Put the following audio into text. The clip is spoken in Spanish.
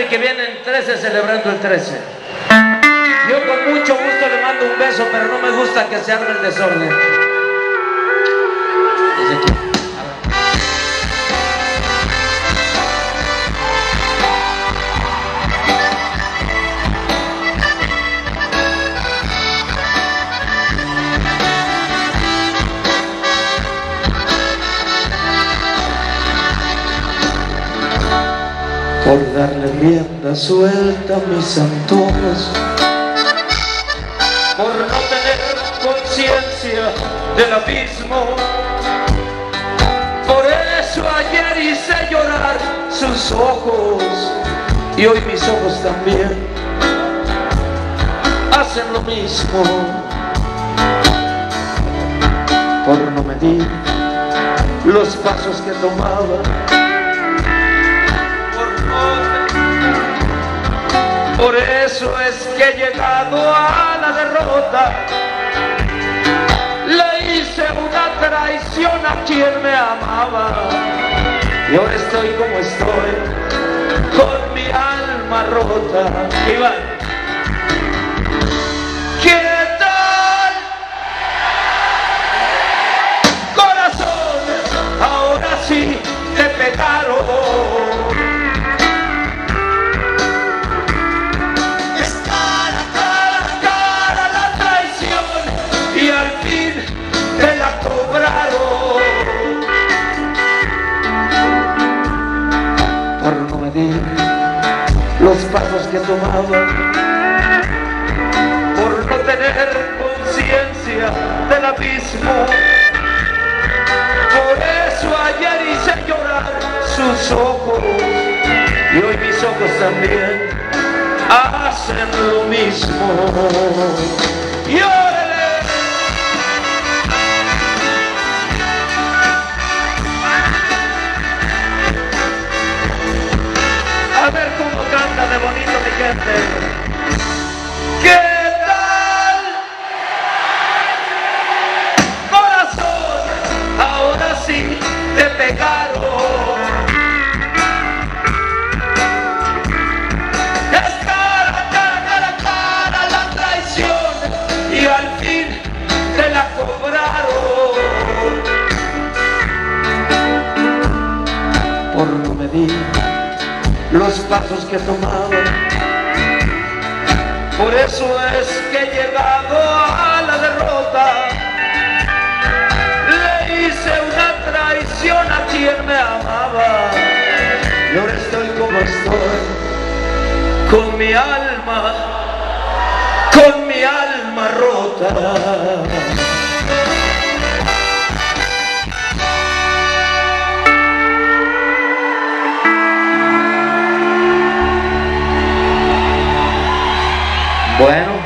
y que vienen 13 celebrando el 13. Yo con mucho gusto le mando un beso, pero no me gusta que se arme el desorden. Por darle rienda suelta a mis antojos, por no tener conciencia del abismo. Por eso ayer hice llorar sus ojos y hoy mis ojos también hacen lo mismo. Por no medir los pasos que tomaba Por eso es que he llegado a la derrota. Le hice una traición a quien me amaba. Y ahora estoy como estoy, con mi alma rota. Iván. Sí te pegaron. Que tomaba, por no tener conciencia del abismo. Por eso ayer hice llorar sus ojos y hoy mis ojos también hacen lo mismo. Los pasos que tomaba. Por eso es que he llegado a la derrota. Le hice una traición a quien me amaba. Y ahora estoy como estoy, con mi alma, con mi alma rota. Bueno,